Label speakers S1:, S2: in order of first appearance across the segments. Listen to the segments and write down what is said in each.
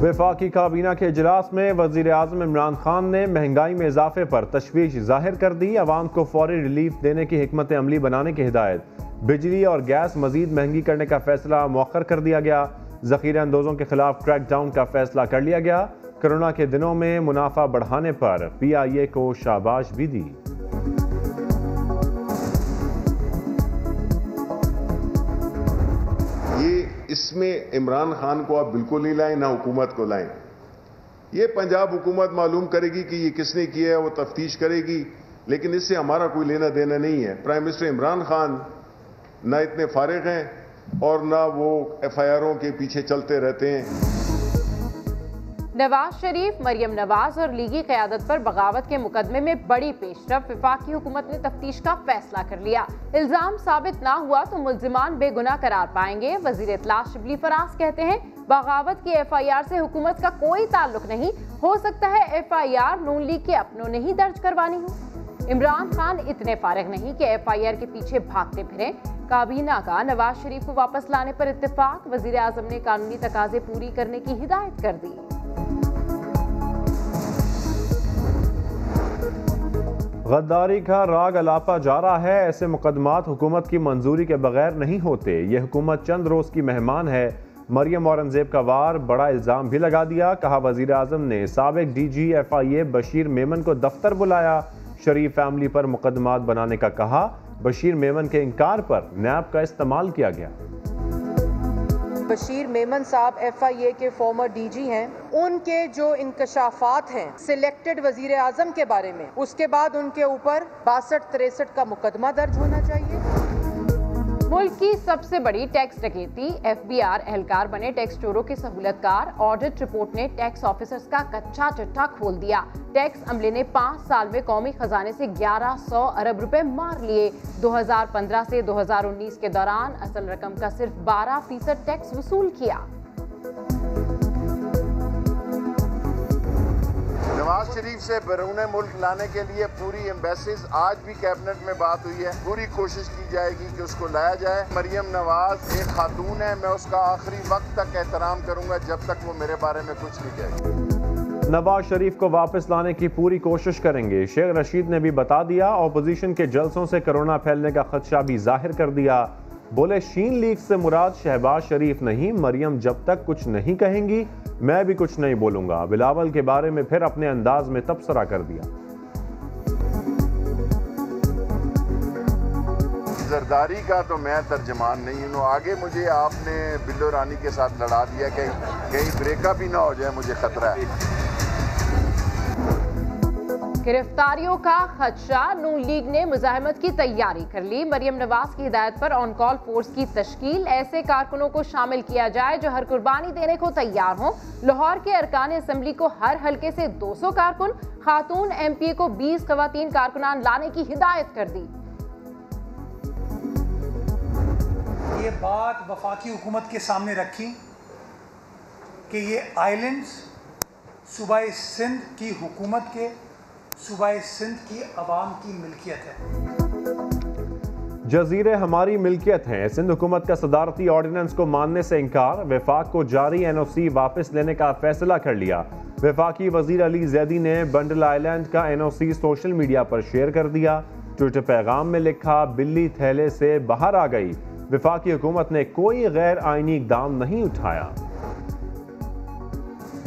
S1: वफाकी काबीना के अजलास में वज़ीर अजम इमरान खान ने महँगाई में इजाफे पर तशवीश ज़ाहिर कर दी। आवाम को फौरी रिलीफ देने की हमत अमली बनाने की हिदायत। बिजली और गैस मजीद महँगी करने का फैसला मौखर कर दिया गया। जखीरा अंदोजों के खिलाफ क्रैक डाउन का फैसला कर लिया गया। कोरोना के दिनों में मुनाफा बढ़ाने पर पी आई ए को शाबाश भी दी।
S2: इसमें इमरान खान को आप बिल्कुल नहीं लाएँ, ना हुकूमत को लाएँ। ये पंजाब हुकूमत मालूम करेगी कि ये किसने किया है, वो तफ्तीश करेगी, लेकिन इससे हमारा कोई लेना देना नहीं है। प्राइम मिनिस्टर इमरान खान ना इतने फारग हैं और ना वो एफ़ आई आरों के पीछे चलते रहते हैं।
S3: नवाज़ शरीफ, मरियम नवाज़ और लीगी क्यादत पर बगावत के मुकदमे में बड़ी पेशरफ। विफाकी हुकूमत ने तफ्तीश का फैसला कर लिया। इल्ज़ाम साबित ना हुआ तो मुलजमान बेगुना करार पाएँगे। वज़ीर इतला शिबली फराज कहते हैं, बगावत की एफ़ आई आर से हुकूमत का कोई ताल्लुक नहीं। हो सकता है F I R Noon League के अपनों ने ही दर्ज करवानी हो। इमरान खान इतने फारग नहीं कि एफ़ आई आर के पीछे भागते फिरे। काबीना का नवाज़ शरीफ को वापस लाने पर इत्तेफाक। वज़ीर आज़म ने कानूनी तकाजे पूरी करने की हिदायत कर दी।
S1: गद्दारी का राग अलापा जा रहा है। ऐसे मुकदमात हुकूमत की मंजूरी के बगैर नहीं होते। ये हुकूमत चंद रोज़ की मेहमान है। मरियम औरंगज़ेब का वार बड़ा इल्ज़ाम भी लगा दिया। कहा वज़ीर अजम ने, सबक D G F I A Bashir Memon को दफ्तर बुलाया। शरीफ फैमिली पर मुकदमात बनाने का कहा। बशीर मेमन के इनकार पर नैब का इस्तेमाल किया गया।
S4: बशीर मेमन साहब एफ़ आई ए के फॉर्मर डी जी हैं। उनके जो इंकशाफात हैं सिलेक्टेड वज़ीर आज़म के बारे में, उसके बाद उनके ऊपर बासठ तिरसठ का मुकदमा दर्ज होना चाहिए।
S3: मुल्क की सबसे बड़ी टैक्स डकैती, एफबीआर एहलकार बने टैक्स चोरों के सहूलतकार ऑडिट रिपोर्ट ने टैक्स ऑफिसर्स का कच्चा चिट्ठा खोल दिया। टैक्स अमले ने पाँच साल में कौमी खजाने से 1100 अरब रुपए मार लिए। 2015 से 2019 के दौरान असल रकम का सिर्फ़ 12 फ़ीसद टैक्स वसूल किया।
S5: शरीफ से बैरून मुल्क लाने के लिए पूरी एम्बेसीज आज भी कैबिनेट में बात हुई है। पूरी कोशिश की जाएगी कि उसको लाया जाए। मरियम नवाज़ एक खातून है, मैं उसका आखिरी वक्त तक एहतराम करूँगा जब तक वो मेरे बारे में कुछ नहीं कहेगी।
S1: नवाज़ शरीफ को वापस लाने की पूरी कोशिश करेंगे। शेख रशीद ने भी बता दिया ऑपोजिशन के जलसों से कोरोना फैलने का खदशा भी ज़ाहिर कर दिया। बोले, शीन लीग से मुराद शहबाज शरीफ नहीं, मरियम जब तक कुछ नहीं कहेंगी, मैं भी कुछ नहीं बोलूँगा। बिलावल के बारे में फिर अपने अंदाज में तबसरा कर दिया।
S5: जरदारी का तो मैं तर्जमान नहीं हूँ। आगे मुझे आपने बिल्लो रानी के साथ लड़ा दिया कहीं कहीं ब्रेकअप ही ना हो जाए, मुझे खतरा है।
S3: गिरफ्तारियों का खदशा। नून लीग ने मुजाहमत की तैयारी कर ली। मरियम नवाज़ की हिदायत पर ऑन कॉल फोर्स की तश्कील। ऐसे कारकुनों को शामिल किया जाए जो हर कुर्बानी देने को तैयार हों। लाहौर के अरकान असम्बली को हर हल्के से 200 कारकुन, खातून एमपीए को 20 खवतान कारकुनान लाने की हिदायत कर दी।
S6: ये बात वफाकी हुकूमत के सामने रखी कि ये आइलैंड्स सूबाई सिंध की हुकूमत के सूबाई सिंध की आवाम की मिल्कियत है।
S1: जजीरे हमारी मिल्कियत हैं। सिंध हुकूमत का सदारती ऑर्डिनेंस को मानने से इनकार। विफाक को जारी एन ओ सी वापस लेने का फैसला कर लिया। विफाकी वज़ीर अली जैदी ने बंडल आइलैंड का N O C social media पर शेयर कर दिया। ट्विटर पैगाम में लिखा, बिल्ली थैले से बाहर आ गई। विफाकी हुकूमत ने कोई गैर आइनी इकदाम नहीं उठाया।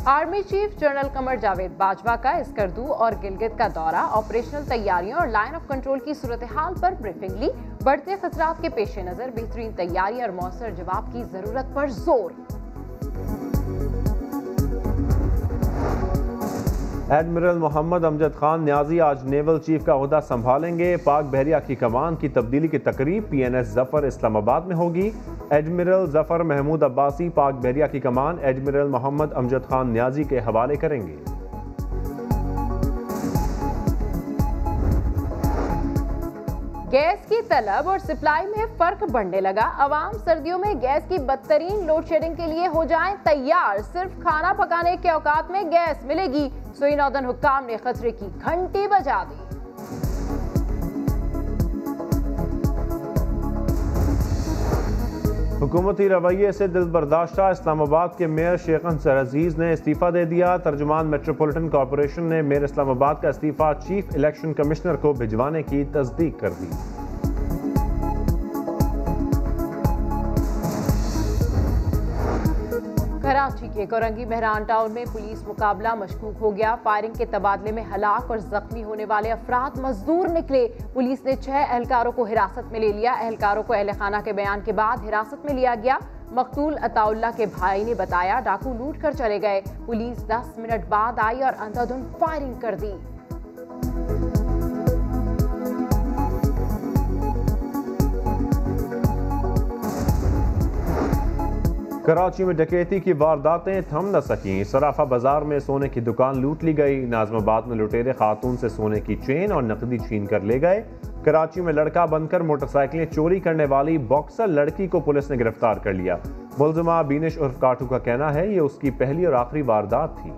S3: Army chief general Qamar Javed Bajwa का इसकरदू और गिलगित का दौरा, ऑपरेशनल तैयारियों और लाइन ऑफ़ कंट्रोल की सूरत हाल पर ब्रीफिंग ली। बढ़ते खतरा के पेश नज़र, बेहतरीन तैयारी और मौसर जवाब की ज़रूरत पर ज़ोर।
S1: एडमिरल मोहम्मद अमजद खान न्याजी आज नेवल चीफ का अहदा संभालेंगे। पाक बहरिया की कमान की तब्दीली की तकरीब P N S Zafar Islamabad में होगी। एडमिरल ज़फ़र महमूद अब्बासी पाक बहरिया की कमान एडमिरल मोहम्मद अमजद खान न्याजी के हवाले करेंगे।
S3: गैस की तलब और सप्लाई में फ़र्क बढ़ने लगा। अवाम सर्दियों में गैस की बदतरीन लोड शेडिंग के लिए हो जाए तैयार। सिर्फ़ खाना पकाने के औकात में गैस मिलेगी। सुई नौदन हुक्काम ने खतरे की घंटी बजा दी।
S1: हुकूमती रवैये से दिल बर्दाश्ता। इस्लामाबाद के मेयर शेख अंसर अज़ीज़ ने इस्तीफा दे दिया। तर्जमान मेट्रोपॉलिटन कॉरपोरेशन ने मेयर इस्लामाबाद का इस्तीफा चीफ इलेक्शन कमिश्नर को भिजवाने की तस्दीक कर दी।
S3: कराची के करंगी मेहरान टाउन में पुलिस मुकाबला मशकूक हो गया। फायरिंग के तबादले में हलाक और जख्मी होने वाले अफराद मजदूर निकले। पुलिस ने छह एहलकारों को हिरासत में ले लिया। एहलकारों को अहलखाना के बयान के बाद हिरासत में लिया गया। मकतूल अताउल्ला के भाई ने बताया, डाकू लूट कर चले गए। पुलिस 10 मिनट बाद आई और अंधाधुंध फायरिंग कर दी।
S1: कराची में डकैती की वारदातें थम न सकीं। सराफा बाज़ार में सोने की दुकान लूट ली गई। नाजमाबाद में लुटेरे खातून से सोने की चेन और नकदी छीन कर ले गए। कराची में लड़का बनकर मोटरसाइकिलें चोरी करने वाली बॉक्सर लड़की को पुलिस ने गिरफ़्तार कर लिया। मुलजमा बीनिश उर्फ़ काटू का कहना है, ये उसकी पहली और आखिरी वारदात थी।